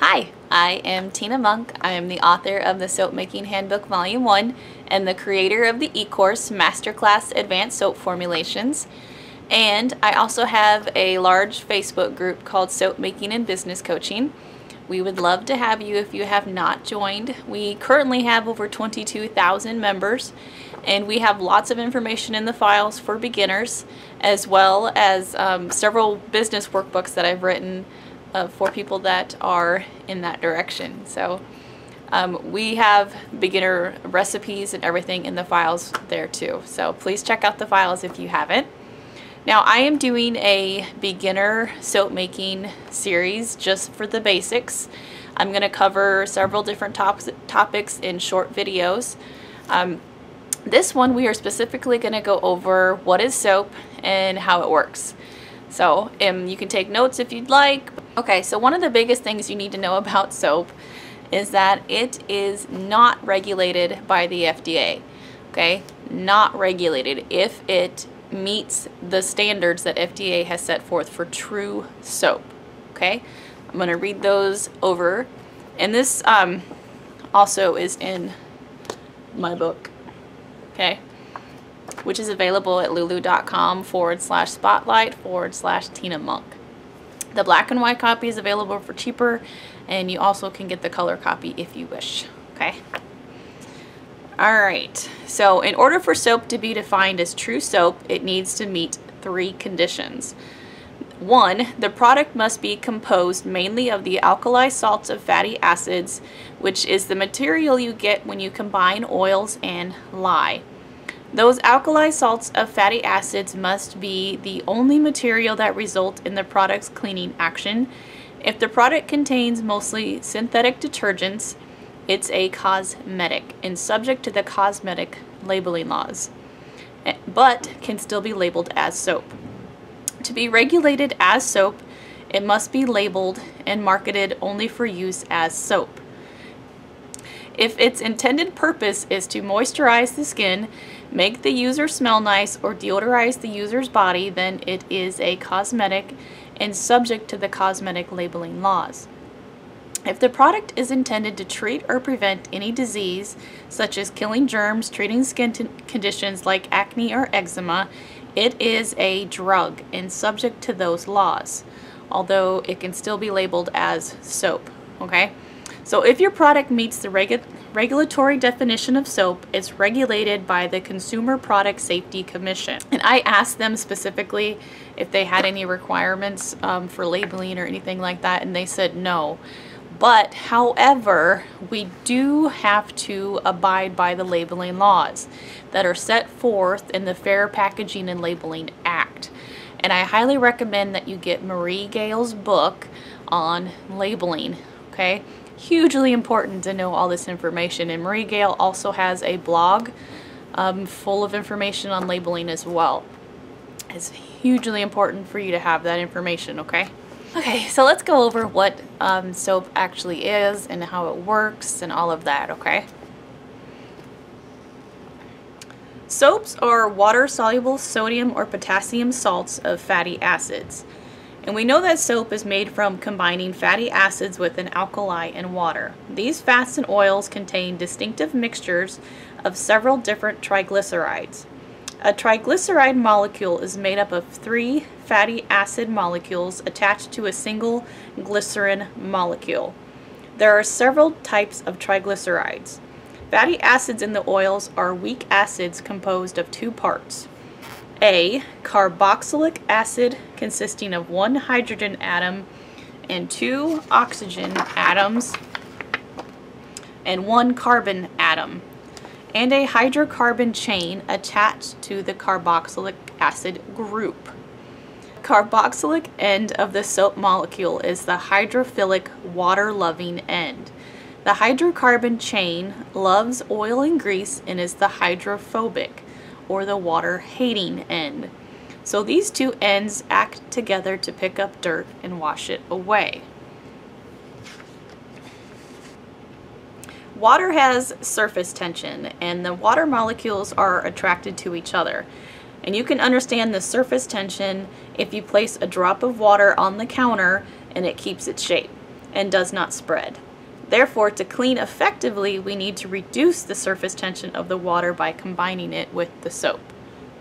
Hi, I am Tina Moenck. I am the author of the Soap Making Handbook Volume 1 and the creator of the e-course Masterclass Advanced Soap Formulations. And I also have a large Facebook group called Soap Making and Business Coaching. We would love to have you if you have not joined. We currently have over 22,000 members and we have lots of information in the files for beginners as well as um, several business workbooks that I've written uh, for people that are in that direction. So um, we have beginner recipes and everything in the files there too. So please check out the files if you haven't. Now I am doing a beginner soap making series just for the basics. I'm going to cover several different top topics in short videos. Um, this one we are specifically going to go over what is soap and how it works. So um, you can take notes if you'd like. Okay, so one of the biggest things you need to know about soap is that it is not regulated by the FDA. Okay, not regulated if it meets the standards that FDA has set forth for true soap. Okay, I'm going to read those over. And this um, also is in my book. Okay which is available at lulu.com forward slash spotlight forward slash Tina Moenck. The black and white copy is available for cheaper and you also can get the color copy if you wish. Okay. Alright, so in order for soap to be defined as true soap, it needs to meet three conditions. One, the product must be composed mainly of the alkali salts of fatty acids, which is the material you get when you combine oils and lye. Those alkali salts of fatty acids must be the only material that result in the product's cleaning action. If the product contains mostly synthetic detergents, it's a cosmetic and subject to the cosmetic labeling laws, eh, but can still be labeled as soap. To be regulated as soap, it must be labeled and marketed only for use as soap. If its intended purpose is to moisturize the skin, make the user smell nice, or deodorize the user's body, then it is a cosmetic and subject to the cosmetic labeling laws. If the product is intended to treat or prevent any disease, such as killing germs, treating skin conditions like acne or eczema, it is a drug and subject to those laws, although it can still be labeled as soap, okay? So if your product meets the regu regulatory definition of soap, it's regulated by the Consumer Product Safety Commission. And I asked them specifically if they had any requirements um, for labeling or anything like that, and they said no. But, however, we do have to abide by the labeling laws that are set forth in the Fair Packaging and Labeling Act. And I highly recommend that you get Marie Gale's book on labeling, okay? Hugely important to know all this information. And Marie Gale also has a blog um, full of information on labeling as well. It's hugely important for you to have that information, okay? Okay, so let's go over what um, soap actually is and how it works and all of that, okay? Soaps are water-soluble sodium or potassium salts of fatty acids. And we know that soap is made from combining fatty acids with an alkali and water. These fats and oils contain distinctive mixtures of several different triglycerides. A triglyceride molecule is made up of three fatty acid molecules attached to a single glycerin molecule. There are several types of triglycerides. Fatty acids in the oils are weak acids composed of two parts. A. Carboxylic acid consisting of one hydrogen atom and two oxygen atoms and one carbon atom and a hydrocarbon chain attached to the carboxylic acid group. Carboxylic end of the soap molecule is the hydrophilic water-loving end. The hydrocarbon chain loves oil and grease and is the hydrophobic or the water hating end. So these two ends act together to pick up dirt and wash it away. Water has surface tension and the water molecules are attracted to each other. And you can understand the surface tension if you place a drop of water on the counter and it keeps its shape. and does not spread. Therefore, to clean effectively, we need to reduce the surface tension of the water by combining it with the soap.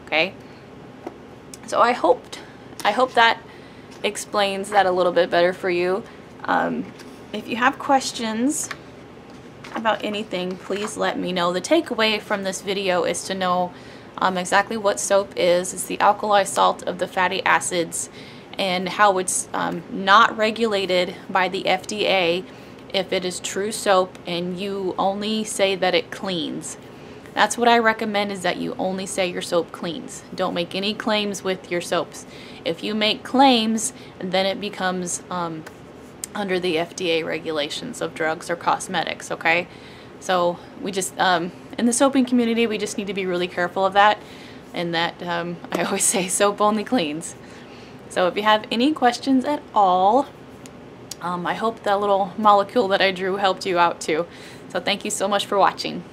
Okay? So I hoped, I hope that explains that a little bit better for you. Um, if you have questions about anything, please let me know. The takeaway from this video is to know um, exactly what soap is. It's the alkali salt of the fatty acids and how it's um, not regulated by the FDA if it is true soap and you only say that it cleans. That's what I recommend is that you only say your soap cleans. Don't make any claims with your soaps. If you make claims, then it becomes um, under the FDA regulations of drugs or cosmetics, okay? So we just, um, in the soaping community, we just need to be really careful of that and that um, I always say soap only cleans. So if you have any questions at all, um, I hope that little molecule that I drew helped you out too. So thank you so much for watching.